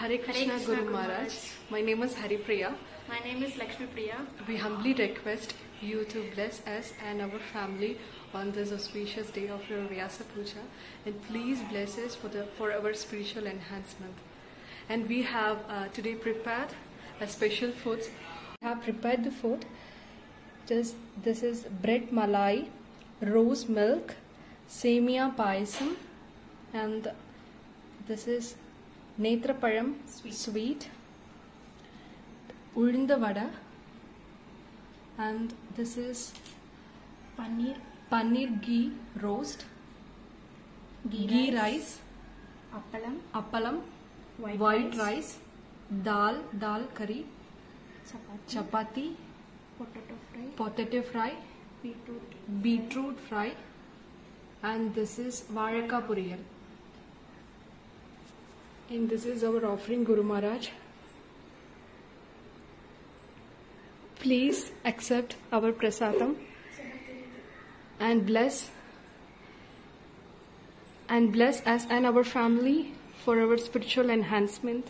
Hare Krishna Krishna Guru Guru Maharaj. Maharaj. My name is Hari Priya. My name is Lakshmi Priya. We humbly request you to bless us and our family on this auspicious day of your Vyasa Puja and please bless us for, the, for our spiritual enhancement. And we have uh, today prepared a special food. We have prepared the food. Just, this is bread malai, rose milk, semia payasam and this is netrapalam sweet, sweet ulunda and this is Paneer, paneer ghee roast ghee, ghee rice, rice appalam, appalam white, white rice, rice dal dal curry chapati, chapati potato fry, potato fry beetroot, beetroot fry and this is varaka puriyal and this is our offering Guru Maharaj. Please accept our prasadam and bless and bless us and our family for our spiritual enhancement.